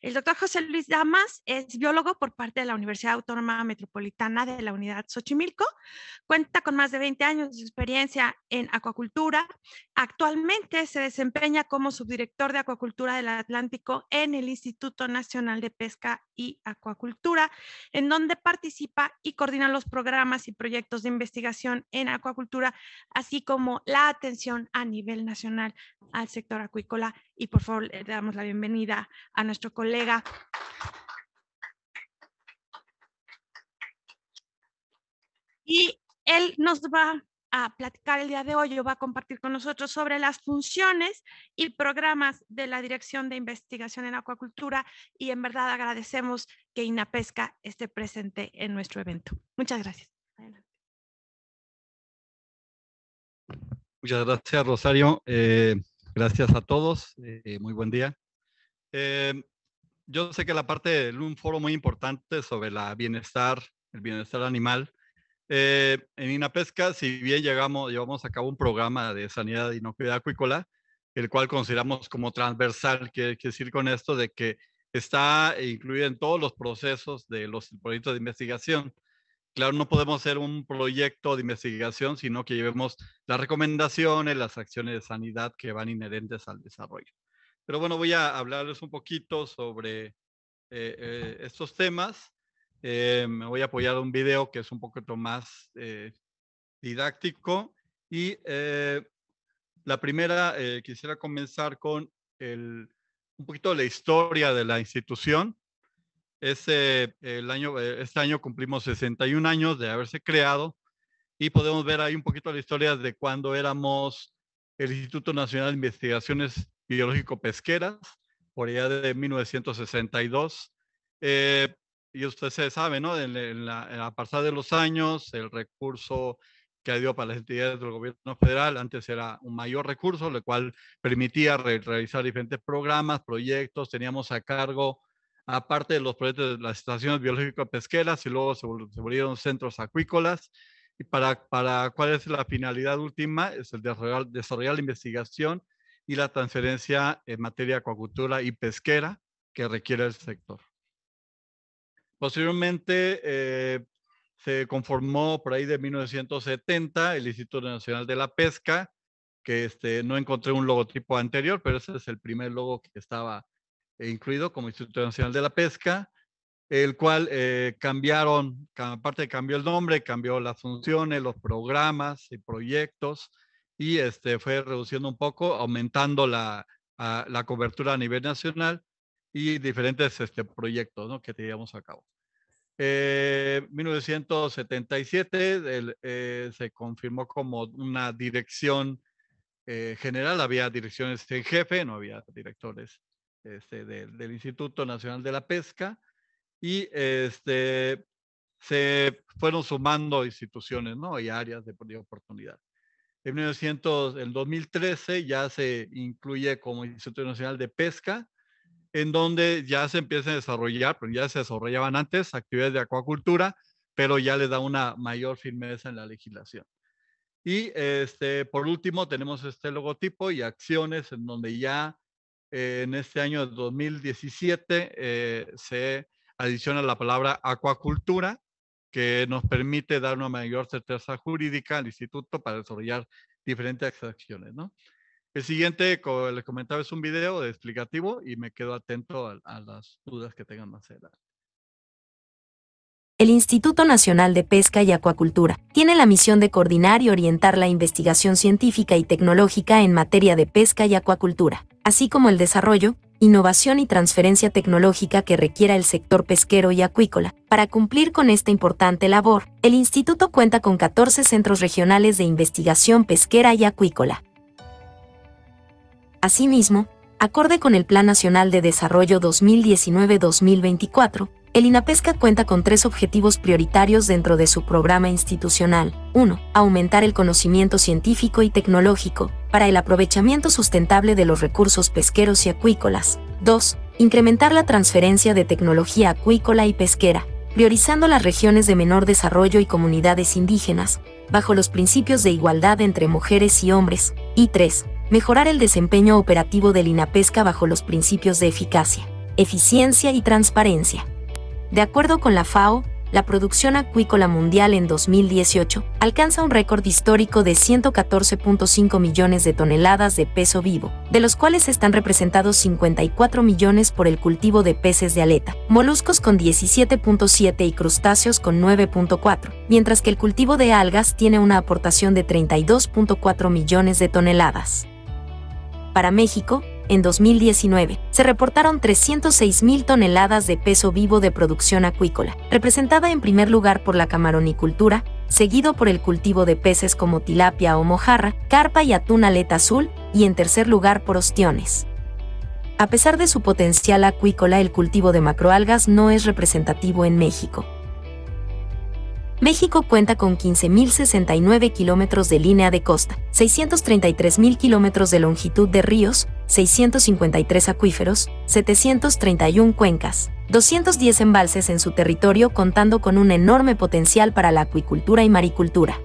El doctor José Luis Damas es biólogo por parte de la Universidad Autónoma Metropolitana de la Unidad Xochimilco. Cuenta con más de 20 años de experiencia en acuacultura. Actualmente se desempeña como subdirector de acuacultura del Atlántico en el Instituto Nacional de Pesca y Acuacultura, en donde participa y coordina los programas y proyectos de investigación en acuacultura, así como la atención a nivel nacional al sector acuícola. Y por favor, le damos la bienvenida a nuestro colega. Y él nos va a platicar el día de hoy o va a compartir con nosotros sobre las funciones y programas de la Dirección de Investigación en Acuacultura y en verdad agradecemos que INAPESCA esté presente en nuestro evento. Muchas gracias. Muchas gracias, Rosario. Eh, gracias a todos. Eh, muy buen día. Eh, yo sé que la parte de un foro muy importante sobre la bienestar, el bienestar animal, eh, en INAPESCA, si bien llegamos, llevamos a cabo un programa de sanidad y inocuidad acuícola, el cual consideramos como transversal, quiere decir con esto de que está incluido en todos los procesos de los proyectos de investigación. Claro, no podemos hacer un proyecto de investigación, sino que llevemos las recomendaciones, las acciones de sanidad que van inherentes al desarrollo. Pero bueno, voy a hablarles un poquito sobre eh, eh, estos temas. Eh, me voy a apoyar un video que es un poquito más eh, didáctico. Y eh, la primera, quisiera comenzar con el, un poquito de la historia de la institución. Este, el año, este año cumplimos 61 años de haberse creado y podemos ver ahí un poquito la historia de cuando éramos el Instituto Nacional de Investigaciones Biológico-Pesqueras, por allá de 1962. Eh, y usted se sabe, ¿no? En, la, a pasar de los años, el recurso que dio para las entidades del gobierno federal, antes era un mayor recurso, lo cual permitía realizar diferentes programas, proyectos, teníamos a cargo, aparte de los proyectos de las estaciones biológicas pesqueras, y luego se, volvieron centros acuícolas, y para, para cuál es la finalidad última, es el desarrollar, desarrollar la investigación y la transferencia en materia de acuacultura y pesquera que requiere el sector. Posteriormente eh, se conformó por ahí de 1970 el Instituto Nacional de la Pesca, que este, no encontré un logotipo anterior, pero ese es el primer logo que estaba incluido como Instituto Nacional de la Pesca, el cual eh, cambiaron, aparte cambió el nombre, cambió las funciones, los programas y proyectos, y este, fue reduciendo un poco, aumentando la, la cobertura a nivel nacional y diferentes este, proyectos ¿no? que teníamos a cabo. Eh, 1977 eh, se confirmó como una dirección eh, general, había direcciones en jefe, no había directores este, del Instituto Nacional de la Pesca y este, se fueron sumando instituciones ¿no? y áreas de oportunidad. En 1900, el 2013 ya se incluye como Instituto Nacional de Pesca, en donde ya se empieza a desarrollar, pero ya se desarrollaban antes actividades de acuacultura, pero ya le da una mayor firmeza en la legislación. Y este, por último, tenemos este logotipo y acciones en donde ya eh, en este año 2017 eh, se adiciona la palabra acuacultura, que nos permite dar una mayor certeza jurídica al instituto para desarrollar diferentes acciones. ¿no? El siguiente, como les comentaba, es un video explicativo y me quedo atento a, las dudas que tengan más adelante. El Instituto Nacional de Pesca y Acuacultura tiene la misión de coordinar y orientar la investigación científica y tecnológica en materia de pesca y acuacultura, así como el desarrollo, innovación y transferencia tecnológica que requiera el sector pesquero y acuícola. Para cumplir con esta importante labor, el instituto cuenta con 14 centros regionales de investigación pesquera y acuícola, Asimismo, acorde con el Plan Nacional de Desarrollo 2019-2024, el INAPESCA cuenta con tres objetivos prioritarios dentro de su programa institucional. 1. Aumentar el conocimiento científico y tecnológico para el aprovechamiento sustentable de los recursos pesqueros y acuícolas. 2. Incrementar la transferencia de tecnología acuícola y pesquera, priorizando las regiones de menor desarrollo y comunidades indígenas, bajo los principios de igualdad entre mujeres y hombres. Y 3 mejorar el desempeño operativo del INAPESCA bajo los principios de eficacia, eficiencia y transparencia. De acuerdo con la FAO, la producción acuícola mundial en 2018 alcanza un récord histórico de 114.5 millones de toneladas de peso vivo, de los cuales están representados 54 millones por el cultivo de peces de aleta, moluscos con 17.7 y crustáceos con 9.4, mientras que el cultivo de algas tiene una aportación de 32.4 millones de toneladas. Para México, en 2019, se reportaron 306.000 toneladas de peso vivo de producción acuícola, representada en primer lugar por la camaronicultura, seguido por el cultivo de peces como tilapia o mojarra, carpa y atún aleta azul, y en tercer lugar por ostiones. A pesar de su potencial acuícola, el cultivo de macroalgas no es representativo en México. México cuenta con 15.069 kilómetros de línea de costa, 633.000 kilómetros de longitud de ríos, 653 acuíferos, 731 cuencas, 210 embalses en su territorio contando con un enorme potencial para la acuicultura y maricultura.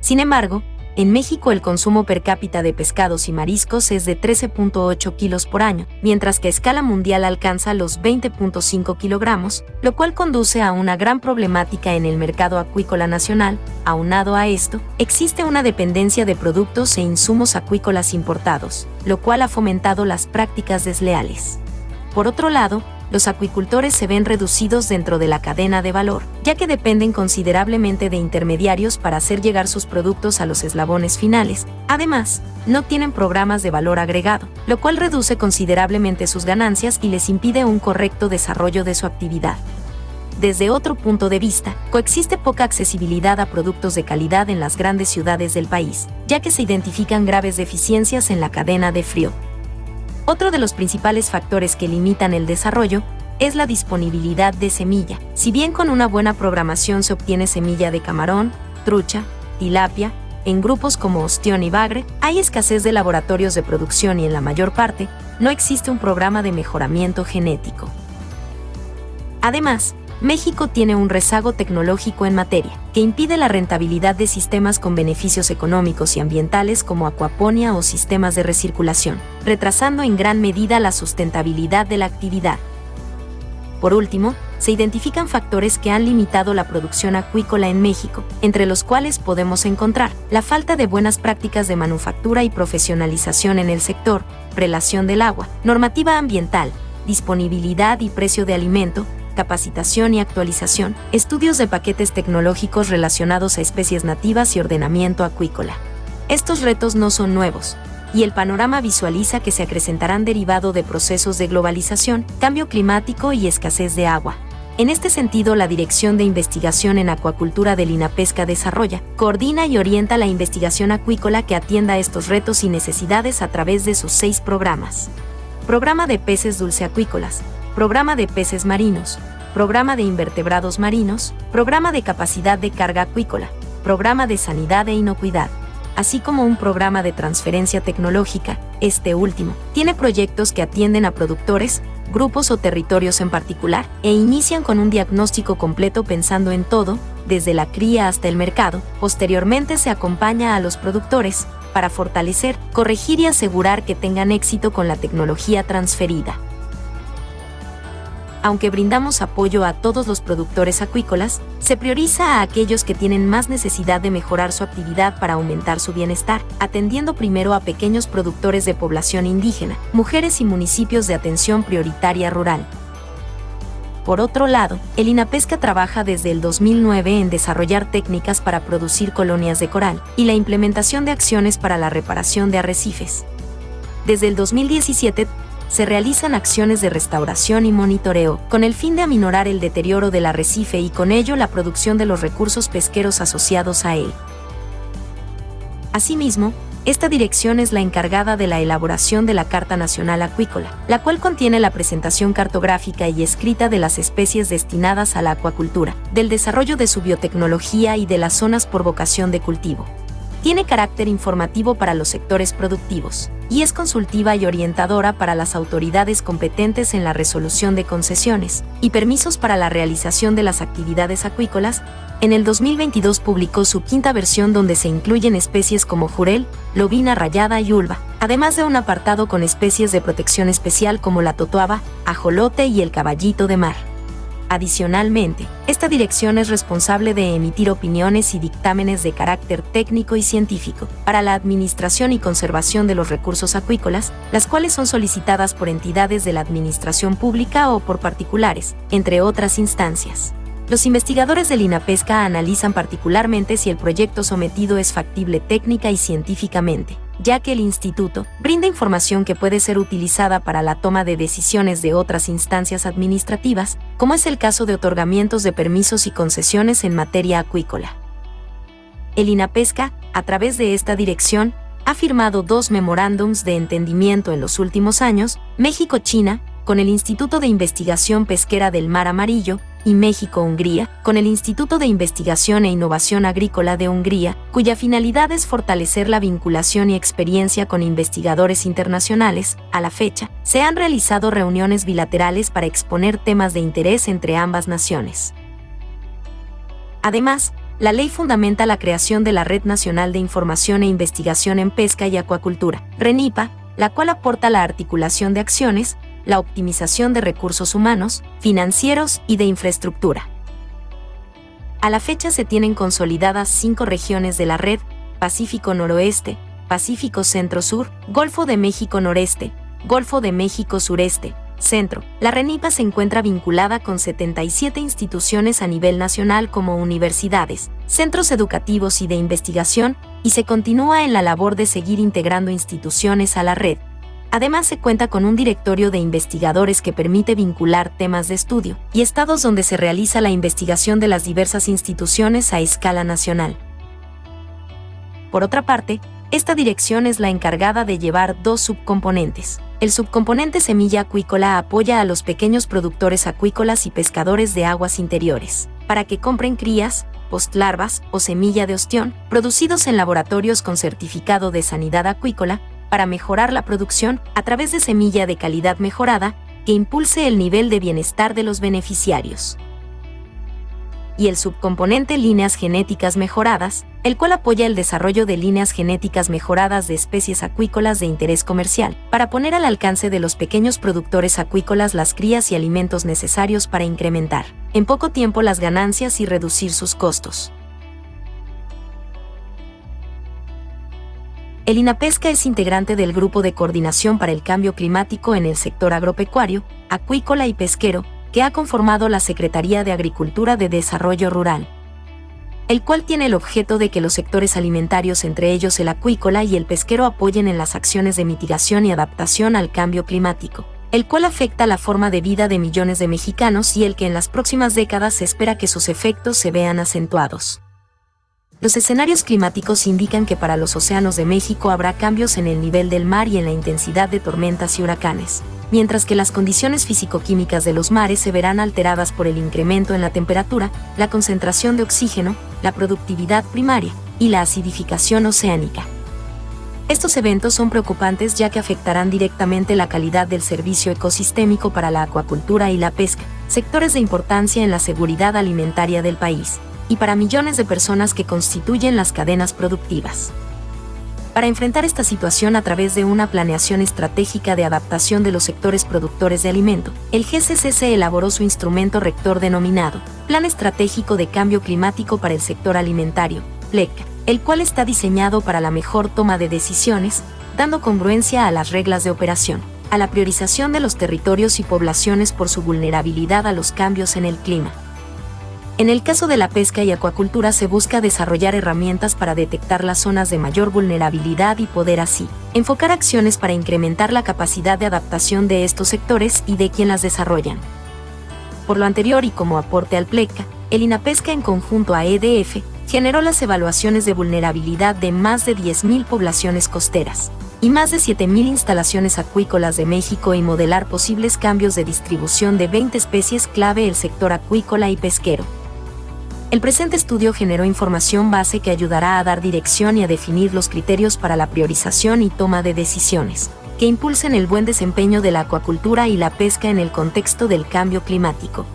Sin embargo, en México el consumo per cápita de pescados y mariscos es de 13.8 kilos por año, mientras que a escala mundial alcanza los 20.5 kilogramos, lo cual conduce a una gran problemática en el mercado acuícola nacional. Aunado a esto, existe una dependencia de productos e insumos acuícolas importados, lo cual ha fomentado las prácticas desleales. Por otro lado, los acuicultores se ven reducidos dentro de la cadena de valor, ya que dependen considerablemente de intermediarios para hacer llegar sus productos a los eslabones finales. Además, no tienen programas de valor agregado, lo cual reduce considerablemente sus ganancias y les impide un correcto desarrollo de su actividad. Desde otro punto de vista, coexiste poca accesibilidad a productos de calidad en las grandes ciudades del país, ya que se identifican graves deficiencias en la cadena de frío, otro de los principales factores que limitan el desarrollo es la disponibilidad de semilla. Si bien con una buena programación se obtiene semilla de camarón, trucha, tilapia, en grupos como ostión y bagre, hay escasez de laboratorios de producción y en la mayor parte, no existe un programa de mejoramiento genético. Además, México tiene un rezago tecnológico en materia, que impide la rentabilidad de sistemas con beneficios económicos y ambientales como acuaponia o sistemas de recirculación, retrasando en gran medida la sustentabilidad de la actividad. Por último, se identifican factores que han limitado la producción acuícola en México, entre los cuales podemos encontrar la falta de buenas prácticas de manufactura y profesionalización en el sector, relación del agua, normativa ambiental, disponibilidad y precio de alimento, capacitación y actualización, estudios de paquetes tecnológicos relacionados a especies nativas y ordenamiento acuícola. Estos retos no son nuevos, y el panorama visualiza que se acrecentarán derivado de procesos de globalización, cambio climático y escasez de agua. En este sentido, la Dirección de Investigación en Acuacultura del INAPESCA desarrolla, coordina y orienta la investigación acuícola que atienda estos retos y necesidades a través de sus seis programas. Programa de peces dulce acuícolas, Programa de peces marinos, Programa de invertebrados marinos, Programa de capacidad de carga acuícola, Programa de sanidad e inocuidad, así como un programa de transferencia tecnológica. Este último tiene proyectos que atienden a productores, grupos o territorios en particular, e inician con un diagnóstico completo pensando en todo, desde la cría hasta el mercado. Posteriormente se acompaña a los productores para fortalecer, corregir y asegurar que tengan éxito con la tecnología transferida aunque brindamos apoyo a todos los productores acuícolas, se prioriza a aquellos que tienen más necesidad de mejorar su actividad para aumentar su bienestar, atendiendo primero a pequeños productores de población indígena, mujeres y municipios de atención prioritaria rural. Por otro lado, el INAPESCA trabaja desde el 2009 en desarrollar técnicas para producir colonias de coral y la implementación de acciones para la reparación de arrecifes. Desde el 2017 se realizan acciones de restauración y monitoreo, con el fin de aminorar el deterioro del arrecife y con ello la producción de los recursos pesqueros asociados a él. Asimismo, esta dirección es la encargada de la elaboración de la Carta Nacional Acuícola, la cual contiene la presentación cartográfica y escrita de las especies destinadas a la acuacultura, del desarrollo de su biotecnología y de las zonas por vocación de cultivo. Tiene carácter informativo para los sectores productivos y es consultiva y orientadora para las autoridades competentes en la resolución de concesiones y permisos para la realización de las actividades acuícolas. En el 2022 publicó su quinta versión donde se incluyen especies como jurel, lobina rayada y ulva, además de un apartado con especies de protección especial como la totoaba, ajolote y el caballito de mar. Adicionalmente, esta dirección es responsable de emitir opiniones y dictámenes de carácter técnico y científico para la administración y conservación de los recursos acuícolas, las cuales son solicitadas por entidades de la administración pública o por particulares, entre otras instancias. Los investigadores del INAPESCA analizan particularmente si el proyecto sometido es factible técnica y científicamente, ya que el instituto brinda información que puede ser utilizada para la toma de decisiones de otras instancias administrativas, como es el caso de otorgamientos de permisos y concesiones en materia acuícola. El INAPESCA, a través de esta dirección, ha firmado dos memorándums de entendimiento en los últimos años, México-China, con el Instituto de Investigación Pesquera del Mar Amarillo, y México-Hungría, con el Instituto de Investigación e Innovación Agrícola de Hungría, cuya finalidad es fortalecer la vinculación y experiencia con investigadores internacionales. A la fecha, se han realizado reuniones bilaterales para exponer temas de interés entre ambas naciones. Además, la ley fundamenta la creación de la Red Nacional de Información e Investigación en Pesca y Acuacultura, RENIPA, la cual aporta la articulación de acciones, la optimización de recursos humanos, financieros y de infraestructura. A la fecha se tienen consolidadas cinco regiones de la red, Pacífico Noroeste, Pacífico Centro-Sur, Golfo de México Noreste, Golfo de México Sureste, Centro. La RENIPA se encuentra vinculada con 77 instituciones a nivel nacional como universidades, centros educativos y de investigación, y se continúa en la labor de seguir integrando instituciones a la red, Además se cuenta con un directorio de investigadores que permite vincular temas de estudio y estados donde se realiza la investigación de las diversas instituciones a escala nacional. Por otra parte, esta dirección es la encargada de llevar dos subcomponentes. El subcomponente semilla acuícola apoya a los pequeños productores acuícolas y pescadores de aguas interiores, para que compren crías, postlarvas o semilla de ostión, producidos en laboratorios con certificado de sanidad acuícola, para mejorar la producción a través de semilla de calidad mejorada que impulse el nivel de bienestar de los beneficiarios. Y el subcomponente líneas genéticas mejoradas, el cual apoya el desarrollo de líneas genéticas mejoradas de especies acuícolas de interés comercial, para poner al alcance de los pequeños productores acuícolas las crías y alimentos necesarios para incrementar, en poco tiempo, las ganancias y reducir sus costos. El INAPESCA es integrante del Grupo de Coordinación para el Cambio Climático en el sector agropecuario, acuícola y pesquero, que ha conformado la Secretaría de Agricultura de Desarrollo Rural, el cual tiene el objeto de que los sectores alimentarios, entre ellos el acuícola y el pesquero, apoyen en las acciones de mitigación y adaptación al cambio climático, el cual afecta la forma de vida de millones de mexicanos y el que en las próximas décadas se espera que sus efectos se vean acentuados. Los escenarios climáticos indican que para los océanos de México habrá cambios en el nivel del mar y en la intensidad de tormentas y huracanes, mientras que las condiciones físico-químicas de los mares se verán alteradas por el incremento en la temperatura, la concentración de oxígeno, la productividad primaria y la acidificación oceánica. Estos eventos son preocupantes ya que afectarán directamente la calidad del servicio ecosistémico para la acuacultura y la pesca, sectores de importancia en la seguridad alimentaria del país y para millones de personas que constituyen las cadenas productivas. Para enfrentar esta situación a través de una planeación estratégica de adaptación de los sectores productores de alimento, el GCCC elaboró su instrumento rector denominado Plan Estratégico de Cambio Climático para el Sector Alimentario, PLECA, el cual está diseñado para la mejor toma de decisiones, dando congruencia a las reglas de operación, a la priorización de los territorios y poblaciones por su vulnerabilidad a los cambios en el clima en el caso de la pesca y acuacultura se busca desarrollar herramientas para detectar las zonas de mayor vulnerabilidad y poder así enfocar acciones para incrementar la capacidad de adaptación de estos sectores y de quien las desarrollan. Por lo anterior y como aporte al PLECA, el INAPESCA en conjunto a EDF generó las evaluaciones de vulnerabilidad de más de 10.000 poblaciones costeras y más de 7.000 instalaciones acuícolas de México y modelar posibles cambios de distribución de 20 especies clave el sector acuícola y pesquero. El presente estudio generó información base que ayudará a dar dirección y a definir los criterios para la priorización y toma de decisiones, que impulsen el buen desempeño de la acuacultura y la pesca en el contexto del cambio climático.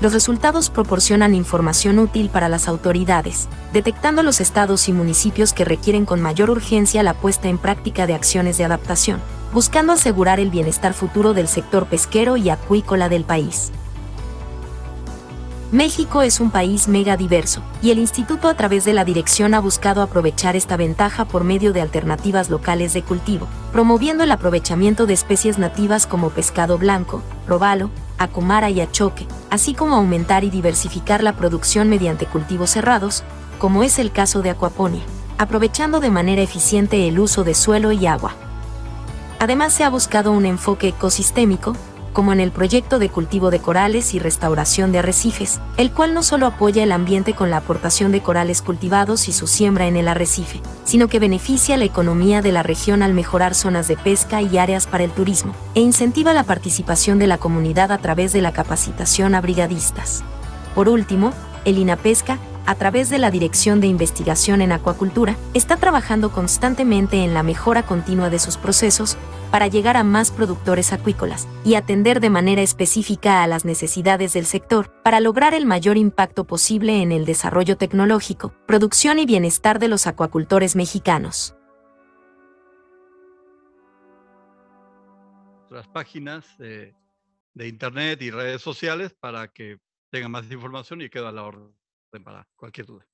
Los resultados proporcionan información útil para las autoridades, detectando los estados y municipios que requieren con mayor urgencia la puesta en práctica de acciones de adaptación, buscando asegurar el bienestar futuro del sector pesquero y acuícola del país. México es un país mega diverso, y el instituto a través de la dirección ha buscado aprovechar esta ventaja por medio de alternativas locales de cultivo, promoviendo el aprovechamiento de especies nativas como pescado blanco, robalo, acumara y achoque, así como aumentar y diversificar la producción mediante cultivos cerrados, como es el caso de acuaponia, aprovechando de manera eficiente el uso de suelo y agua. Además se ha buscado un enfoque ecosistémico, como en el proyecto de cultivo de corales y restauración de arrecifes, el cual no solo apoya el ambiente con la aportación de corales cultivados y su siembra en el arrecife, sino que beneficia la economía de la región al mejorar zonas de pesca y áreas para el turismo, e incentiva la participación de la comunidad a través de la capacitación a brigadistas. Por último, el INAPESCA, a través de la Dirección de Investigación en Acuacultura, está trabajando constantemente en la mejora continua de sus procesos para llegar a más productores acuícolas y atender de manera específica a las necesidades del sector para lograr el mayor impacto posible en el desarrollo tecnológico, producción y bienestar de los acuacultores mexicanos. Las páginas de, de internet y redes sociales para que tengan más información y queda a la orden para cualquier duda.